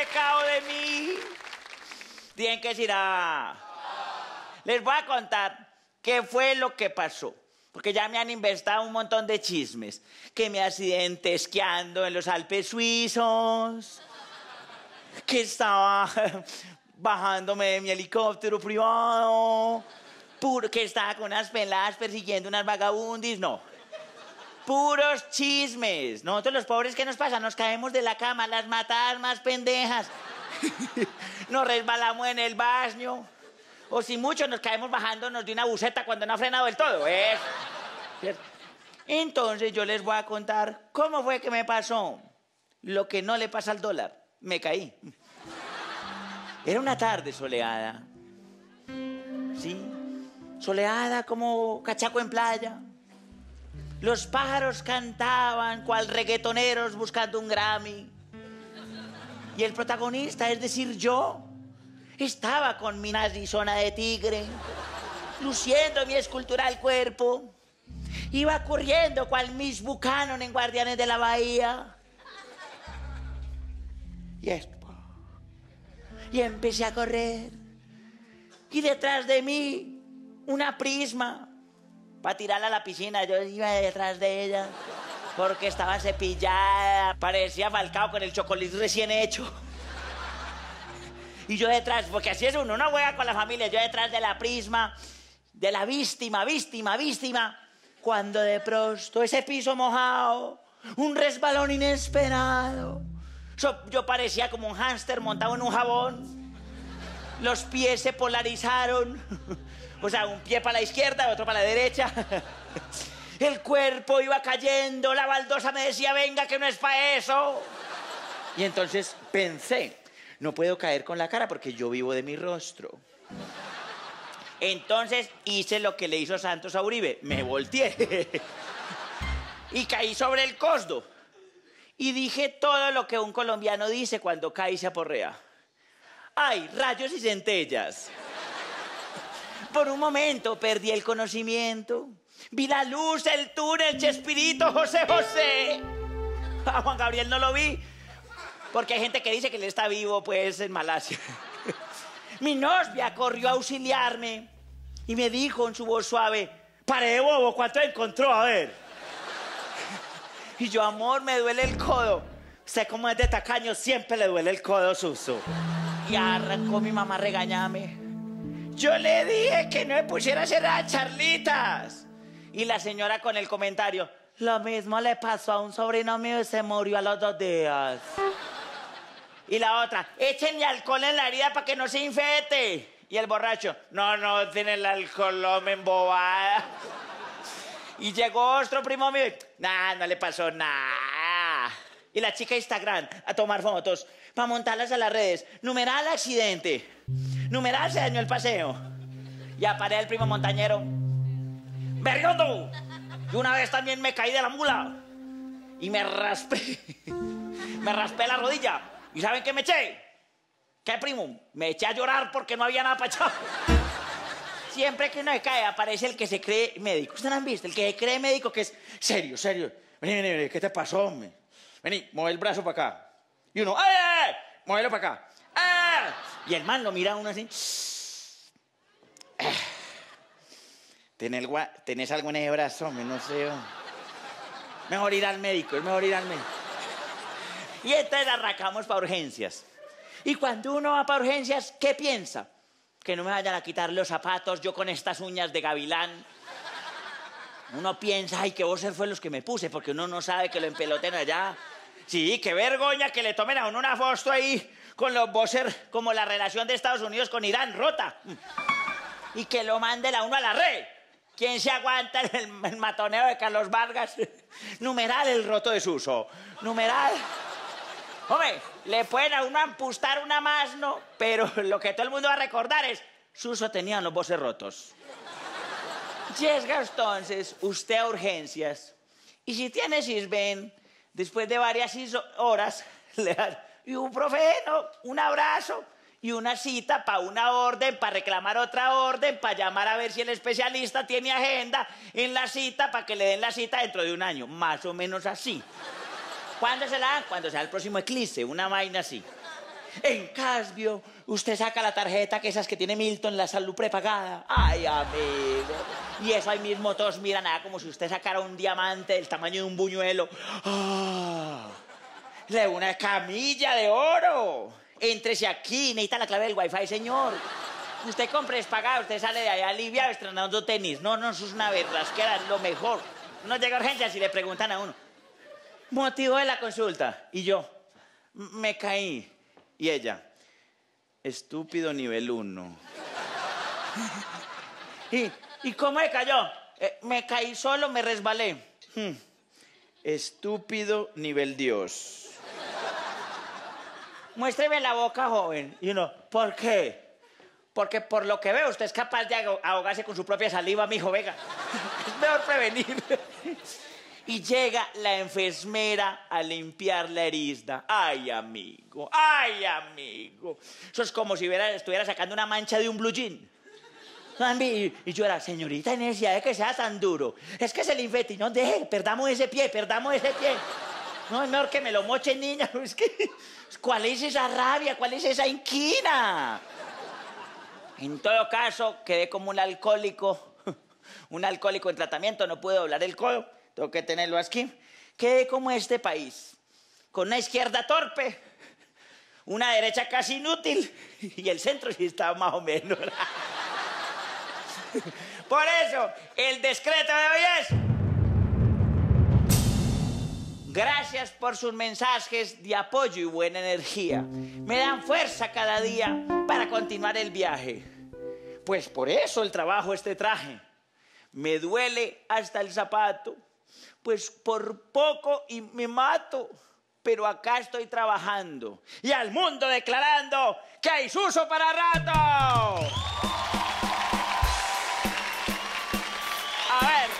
pecado de mí? Tienen que decir, ah. Les voy a contar qué fue lo que pasó. Porque ya me han inventado un montón de chismes. Que me accidenté esquiando en los Alpes suizos. Que estaba bajándome de mi helicóptero privado. Que estaba con unas peladas persiguiendo unas vagabundis. No. Puros chismes. Nosotros los pobres, ¿qué nos pasa? Nos caemos de la cama, las matadas más pendejas. nos resbalamos en el baño. O si mucho nos caemos bajándonos de una buceta cuando no ha frenado del todo. ¿Cierto? Entonces yo les voy a contar cómo fue que me pasó lo que no le pasa al dólar. Me caí. Era una tarde soleada. ¿Sí? Soleada como cachaco en playa. Los pájaros cantaban cual reggaetoneros buscando un Grammy. Y el protagonista, es decir, yo, estaba con mi narizona de tigre, luciendo mi escultural cuerpo. Iba corriendo cual Miss Buchanan en Guardianes de la Bahía. Y esto. Y empecé a correr. Y detrás de mí, una prisma. Para tirarla a la piscina, yo iba detrás de ella. Porque estaba cepillada. Parecía falcao con el chocolate recién hecho. Y yo detrás, porque así es uno, no juega con la familia, yo detrás de la prisma, de la víctima, víctima, víctima, cuando de pronto ese piso mojado, un resbalón inesperado, yo parecía como un hámster montado en un jabón, los pies se polarizaron, o sea, un pie para la izquierda, otro para la derecha. El cuerpo iba cayendo, la baldosa me decía, venga, que no es para eso. Y entonces pensé, no puedo caer con la cara porque yo vivo de mi rostro. Entonces hice lo que le hizo Santos a Uribe, me volteé y caí sobre el cosdo. Y dije todo lo que un colombiano dice cuando cae y se aporrea. ¡Ay, rayos y centellas! Por un momento perdí el conocimiento. Vi la luz, el túnel, Chespirito, José José. A Juan Gabriel no lo vi, porque hay gente que dice que él está vivo, pues, en Malasia. Mi novia corrió a auxiliarme y me dijo en su voz suave, pare bobo, ¿cuánto encontró? A ver. Y yo, amor, me duele el codo. Sé cómo es de tacaño, siempre le duele el codo, Suso. Y arrancó mi mamá a regañarme. Yo le dije que no me pusiera a hacer charlitas. Y la señora con el comentario, lo mismo le pasó a un sobrino mío y se murió a los dos días. Y la otra, échenle alcohol en la herida para que no se infete. Y el borracho, no, no, tiene el alcohol, me embobada. Y llegó otro primo mío, nah, no le pasó nada. Y la chica Instagram a tomar fotos para montarlas a las redes. Numeral accidente. Numeral se dañó el paseo. Y aparé el primo montañero. ¡Berriondo! Y una vez también me caí de la mula. Y me raspé. me raspé la rodilla. ¿Y saben qué me eché? ¿Qué, primo? Me eché a llorar porque no había nada para echar. Siempre que uno se cae, aparece el que se cree médico. ¿Ustedes han visto? El que se cree médico que es serio, serio. Vení, vení, vení, ¿qué te pasó, hombre? Vení, mueve el brazo para acá. Y uno, ¡ay, ay! Muévelo para acá. Y el man lo mira a uno así. ¿Tenés, ¿Tenés algo en ese brazo? No sé. Mejor ir al médico, mejor ir al médico. Y entonces arrancamos para urgencias. Y cuando uno va para urgencias, ¿qué piensa? Que no me vayan a quitar los zapatos yo con estas uñas de gavilán. Uno piensa, ay, qué voces fue los que me puse, porque uno no sabe que lo empeloten allá. Sí, qué vergüenza que le tomen a uno una foto ahí con los bosses como la relación de Estados Unidos con Irán rota. Y que lo manden a uno a la red. ¿Quién se aguanta el, el matoneo de Carlos Vargas? Numeral el roto de Suso. Numeral. Hombre, le pueden a uno ampustar una más, ¿no? Pero lo que todo el mundo va a recordar es, Suso tenía los voces rotos. Llega entonces usted a urgencias y si tiene cisben, después de varias horas, le dan y un profeno, un abrazo y una cita para una orden, para reclamar otra orden, para llamar a ver si el especialista tiene agenda en la cita para que le den la cita dentro de un año, más o menos así. ¿Cuándo se la dan? Cuando sea el próximo eclipse, una vaina así. En cambio, usted saca la tarjeta que esas que tiene Milton, la salud prepagada. Ay, amigo. Y eso ahí mismo todos miran nada como si usted sacara un diamante del tamaño de un buñuelo. ¡Ah! De una camilla de oro. Éntrese aquí, necesita la clave del wifi, señor. Usted compre es pagado, usted sale de allá aliviado estrenando tenis. No, no, eso es una berrasquera, es lo mejor. No llega a urgencias y le preguntan a uno. Motivo de la consulta. Y yo, me caí. Y ella, estúpido nivel 1. ¿Y, ¿Y cómo me cayó? Eh, me caí solo, me resbalé. Hmm. Estúpido nivel Dios. Muéstreme la boca, joven. Y uno, ¿por qué? Porque por lo que veo, usted es capaz de ahogarse con su propia saliva, mijo, venga. es mejor prevenir. Y llega la enfermera a limpiar la herida. Ay, amigo, ay, amigo. Eso es como si estuviera sacando una mancha de un blue jean. Y yo era, señorita, necesidad de que sea tan duro. Es que se le infecta y no deje, perdamos ese pie, perdamos ese pie. No, es mejor que me lo moche, niña. Es que, ¿cuál es esa rabia? ¿Cuál es esa inquina? En todo caso, quedé como un alcohólico, un alcohólico en tratamiento, no puedo doblar el codo, tengo que tenerlo aquí. Quedé como este país, con una izquierda torpe, una derecha casi inútil y el centro sí estaba más o menos. Por eso, el discreto de hoy es... Gracias por sus mensajes de apoyo y buena energía. Me dan fuerza cada día para continuar el viaje. Pues por eso el trabajo este traje. Me duele hasta el zapato pues por poco y me mato, pero acá estoy trabajando y al mundo declarando que hay uso para rato. A ver.